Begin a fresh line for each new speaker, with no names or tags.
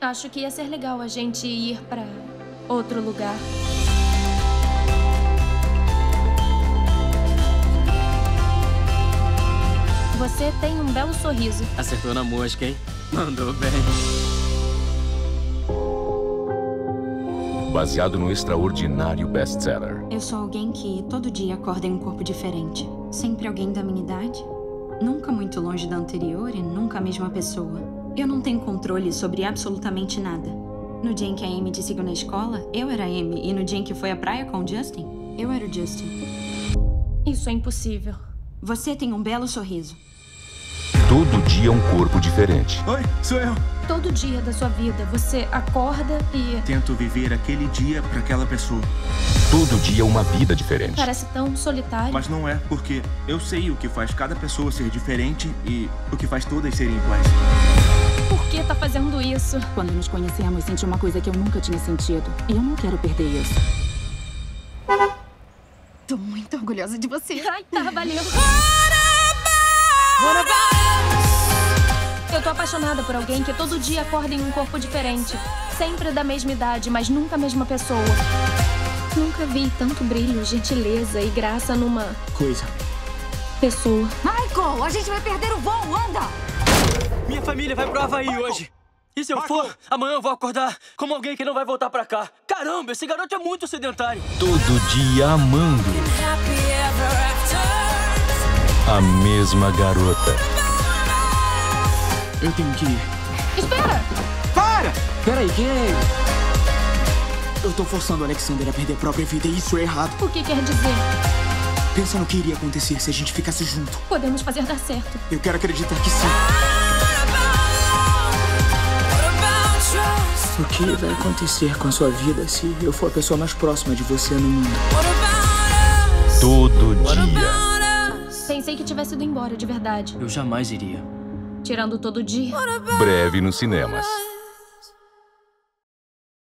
Acho que ia ser legal a gente ir pra outro lugar. Você tem um belo sorriso.
Acertou na mosca, hein? Mandou bem.
Baseado no extraordinário best-seller.
Eu sou alguém que todo dia acorda em um corpo diferente. Sempre alguém da minha idade. Nunca muito longe da anterior e nunca a mesma pessoa. Eu não tenho controle sobre absolutamente nada. No dia em que a Amy te seguiu na escola, eu era a Amy. E no dia em que foi à praia com o Justin, eu era o Justin.
Isso é impossível.
Você tem um belo sorriso.
Todo dia um corpo diferente.
Oi, sou eu.
Todo dia da sua vida você acorda e.
Tento viver aquele dia para aquela pessoa.
Todo dia uma vida diferente.
Parece tão solitário.
Mas não é, porque eu sei o que faz cada pessoa ser diferente e o que faz todas serem iguais.
Isso?
Quando nos conhecemos, senti uma coisa que eu nunca tinha sentido. E eu não quero perder isso.
Tô muito orgulhosa de você.
Ai, tá, valeu. Eu tô apaixonada por alguém que todo dia acorda em um corpo diferente. Sempre da mesma idade, mas nunca a mesma pessoa. Nunca vi tanto brilho, gentileza e graça numa
Coisa.
pessoa.
Michael, a gente vai perder o voo, anda!
Minha família vai pro Havaí hoje. E se eu for, amanhã eu vou acordar como alguém que não vai voltar pra cá. Caramba, esse garoto é muito sedentário.
Todo dia amando. A mesma garota.
Eu tenho que ir.
Espera!
Para! Peraí, quem é ele? Eu tô forçando o Alexander a perder a própria vida e isso é errado.
O que quer dizer?
Pensa no que iria acontecer se a gente ficasse junto.
Podemos fazer dar certo.
Eu quero acreditar que sim. O que vai acontecer com a sua vida se eu for a pessoa mais próxima de você no mundo?
Todo dia.
Pensei que tivesse ido embora de verdade.
Eu jamais iria.
Tirando todo dia.
Breve nos cinemas.